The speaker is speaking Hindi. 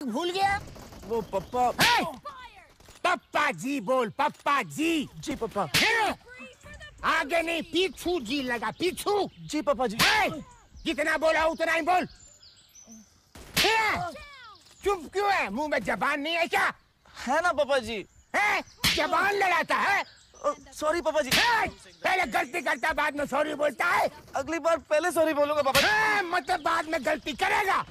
भूल गया? वो पप्पा hey! पप्पा जी बोल पप्पा जी। जी पप्पा। फिर? आगे नहीं पीछू जी लगा पीछू। जी पापा जी। Hey! जितना बोला उतना ही बोल। चुप क्यों है? मुँह में जबान नहीं है क्या? है ना पापा जी। है? जबान लड़ाता है? सॉरी पापा जी। हे! पहले गलती करता बाद में सॉरी बोलता है? अगली बार पहले सॉरी बोलूँगा पापा मतलब बाद में गलती करेगा।